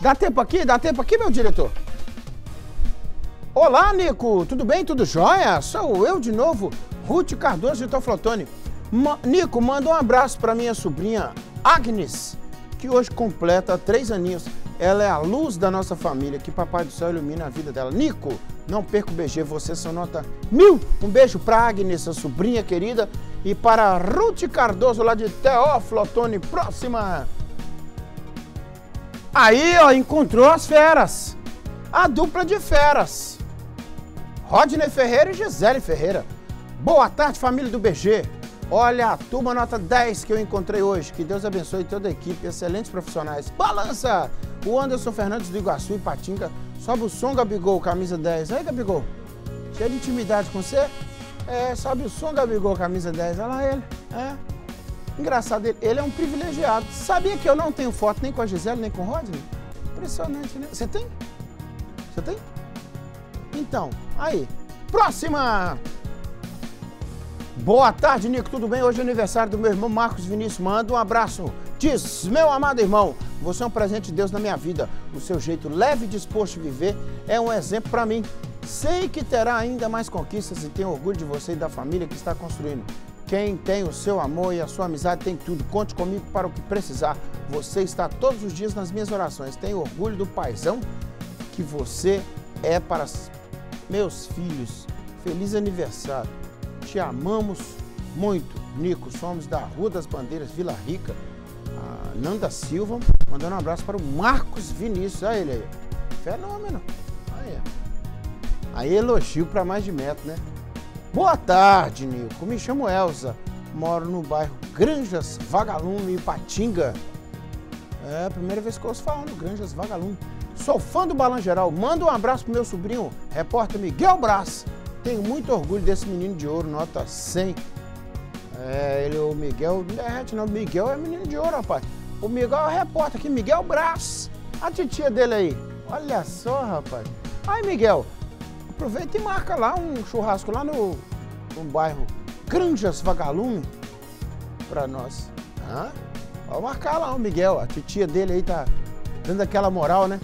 Dá tempo aqui? Dá tempo aqui, meu diretor? Olá, Nico. Tudo bem? Tudo jóia? Sou eu de novo, Ruth Cardoso de Toflotone. Ma Nico, manda um abraço para minha sobrinha Agnes, que hoje completa três aninhos. Ela é a luz da nossa família, que Papai do Céu ilumina a vida dela. Nico, não perca o BG, você são nota mil. Um beijo para Agnes, a sobrinha querida, e para Ruth Cardoso, lá de Teófilo Otoni. Próxima! Aí, ó, encontrou as feras. A dupla de feras. Rodney Ferreira e Gisele Ferreira. Boa tarde, família do BG. Olha a turma nota 10 que eu encontrei hoje. Que Deus abençoe toda a equipe, excelentes profissionais. Balança! O Anderson Fernandes do Iguaçu e Patinga. Sobe o som, Gabigol, camisa 10. Aí, Gabigol. Cheio de intimidade com você? É, sobe o som, Gabigol, camisa 10. Olha lá ele. É. Engraçado, ele, ele é um privilegiado. Sabia que eu não tenho foto nem com a Gisele, nem com o Rodney? Impressionante, né? Você tem? Você tem? Então, aí. Próxima! Boa tarde, Nico. Tudo bem? Hoje é aniversário do meu irmão Marcos Vinícius. Manda um abraço. Diz, meu amado irmão, você é um presente de Deus na minha vida. O seu jeito leve e disposto de viver é um exemplo para mim. Sei que terá ainda mais conquistas e tenho orgulho de você e da família que está construindo. Quem tem o seu amor e a sua amizade tem tudo. Conte comigo para o que precisar. Você está todos os dias nas minhas orações. Tenho orgulho do paizão que você é para meus filhos. Feliz aniversário. Te amamos muito, Nico. Somos da Rua das Bandeiras, Vila Rica. A Nanda Silva, mandando um abraço para o Marcos Vinícius. Olha ele aí. Fenômeno. Aí, aí elogio para mais de metro, né? Boa tarde, Nico. Me chamo Elza. Moro no bairro Granjas Vagalume, Ipatinga. É a primeira vez que eu ouço falando Granjas Vagalume. Sou fã do Balan Geral. Manda um abraço pro meu sobrinho, repórter Miguel Brás. Tenho muito orgulho desse menino de ouro, nota 100. É, ele, o Miguel, não derrete não, o Miguel é menino de ouro, rapaz. O Miguel é o repórter aqui, Miguel Brás. A titia dele aí. Olha só, rapaz. Aí, Miguel, aproveita e marca lá um churrasco lá no, no bairro Granjas Vagalume pra nós. Hã? Pode marcar lá o Miguel, a titia dele aí tá dando aquela moral, né?